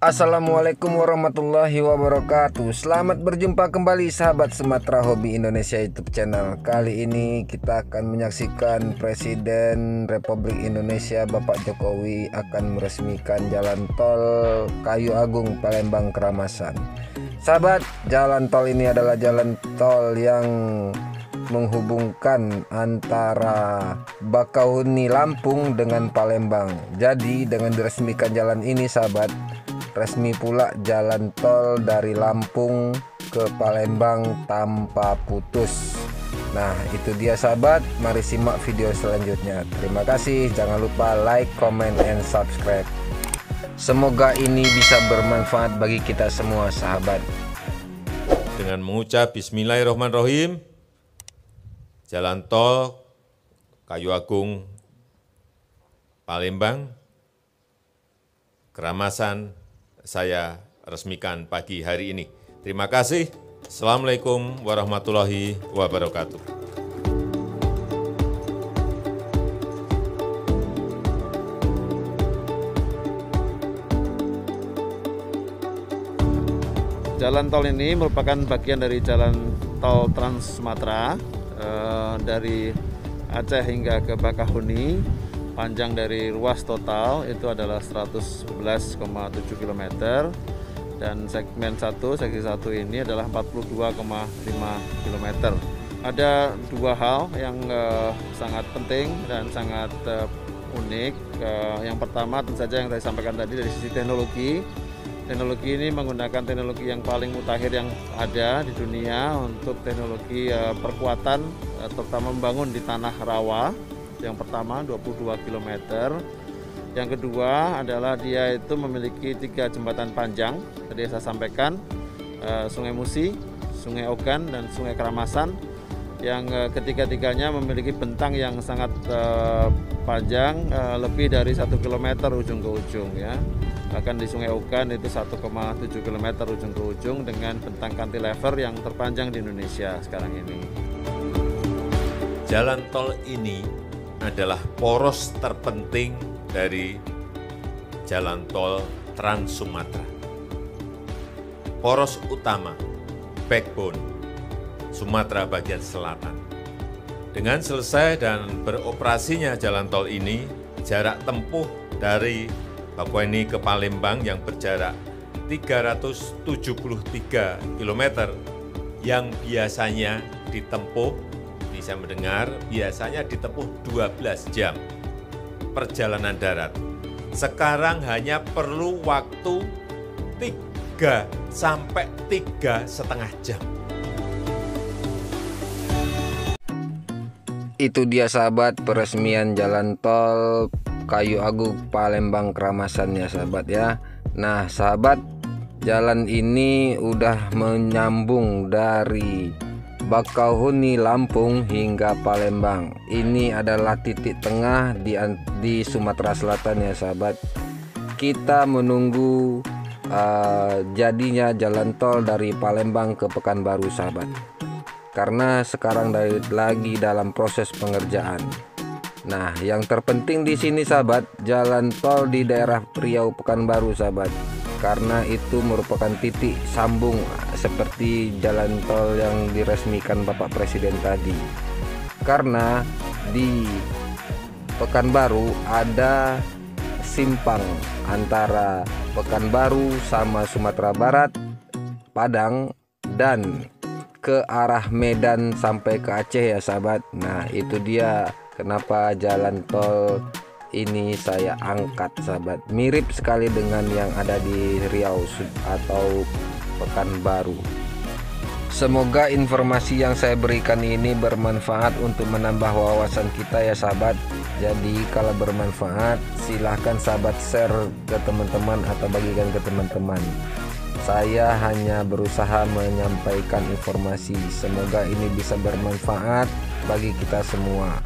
Assalamualaikum warahmatullahi wabarakatuh. Selamat berjumpa kembali sahabat Sumatera Hobi Indonesia YouTube channel. Kali ini kita akan menyaksikan Presiden Republik Indonesia Bapak Jokowi akan meresmikan jalan tol Kayu Agung Palembang Keramasan. Sahabat, jalan tol ini adalah jalan tol yang menghubungkan antara Bakauheni Lampung dengan Palembang. Jadi dengan diresmikan jalan ini sahabat, resmi pula jalan tol dari Lampung ke Palembang tanpa putus. Nah, itu dia sahabat. Mari simak video selanjutnya. Terima kasih. Jangan lupa like, comment, and subscribe. Semoga ini bisa bermanfaat bagi kita semua sahabat. Dengan mengucap Bismillahirrahmanirrahim, Jalan Tol Kayu Agung Palembang, Keramasan, saya resmikan pagi hari ini. Terima kasih. Assalamualaikum warahmatullahi wabarakatuh. Jalan tol ini merupakan bagian dari jalan tol Trans Sumatera eh, dari Aceh hingga ke Bakahuni panjang dari ruas total itu adalah 111,7 km dan segmen 1 seksi 1 ini adalah 42,5 km ada dua hal yang uh, sangat penting dan sangat uh, unik. Uh, yang pertama tentu saja yang saya sampaikan tadi dari sisi teknologi. Teknologi ini menggunakan teknologi yang paling mutakhir yang ada di dunia untuk teknologi uh, perkuatan uh, terutama membangun di tanah rawa yang pertama 22 km. Yang kedua adalah dia itu memiliki tiga jembatan panjang. Tadi saya sampaikan uh, Sungai Musi, Sungai Ogan dan Sungai Keramasan yang uh, ketiga-tiganya memiliki bentang yang sangat uh, panjang lebih dari satu kilometer ujung ke ujung ya. Bahkan di Sungai Ogan itu 1,7 km ujung ke ujung dengan bentang cantilever yang terpanjang di Indonesia sekarang ini. Jalan tol ini adalah poros terpenting dari jalan tol Trans Sumatera. Poros utama, backbone, Sumatera bagian selatan. Dengan selesai dan beroperasinya jalan tol ini, jarak tempuh dari Bakauheni ke Palembang yang berjarak 373 km yang biasanya ditempuh saya mendengar biasanya ditempuh 12 jam perjalanan darat. Sekarang hanya perlu waktu 3 sampai tiga setengah jam. Itu dia sahabat peresmian jalan tol Kayu Agung Palembang Keramasannya sahabat ya. Nah sahabat jalan ini udah menyambung dari Bakauheni Lampung hingga Palembang. Ini adalah titik tengah di di Sumatera Selatan ya sahabat. Kita menunggu uh, jadinya jalan tol dari Palembang ke Pekanbaru sahabat. Karena sekarang dari lagi dalam proses pengerjaan. Nah, yang terpenting di sini sahabat, jalan tol di daerah Riau Pekanbaru sahabat karena itu merupakan titik sambung seperti jalan tol yang diresmikan Bapak Presiden tadi. Karena di Pekanbaru ada simpang antara Pekanbaru sama Sumatera Barat, Padang dan ke arah Medan sampai ke Aceh ya sahabat. Nah, itu dia kenapa jalan tol ini saya angkat sahabat mirip sekali dengan yang ada di Riau atau Pekanbaru. Semoga informasi yang saya berikan ini bermanfaat untuk menambah wawasan kita ya sahabat. Jadi kalau bermanfaat silahkan sahabat share ke teman-teman atau bagikan ke teman-teman. Saya hanya berusaha menyampaikan informasi. Semoga ini bisa bermanfaat bagi kita semua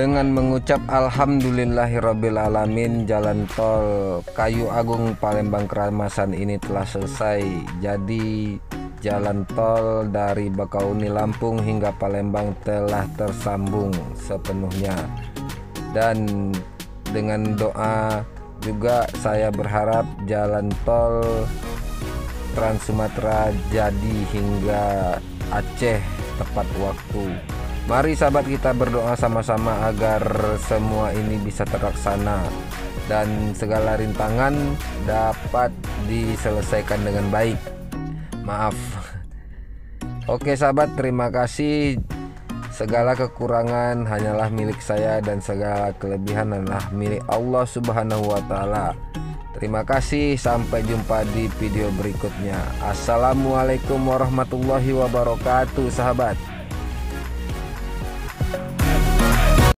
Dengan mengucap Alhamdulillahirrabbilalamin Jalan tol Kayu Agung Palembang Keramasan ini telah selesai. Jadi jalan tol dari Bakauni Lampung hingga Palembang telah tersambung sepenuhnya. Dan dengan doa juga saya berharap jalan tol Trans Sumatera jadi hingga Aceh tepat waktu Mari sahabat kita berdoa sama-sama agar semua ini bisa terlaksana dan segala rintangan dapat diselesaikan dengan baik. Maaf. Oke sahabat, terima kasih. Segala kekurangan hanyalah milik saya dan segala kelebihan adalah milik Allah Subhanahu wa taala. Terima kasih, sampai jumpa di video berikutnya. Assalamualaikum warahmatullahi wabarakatuh, sahabat.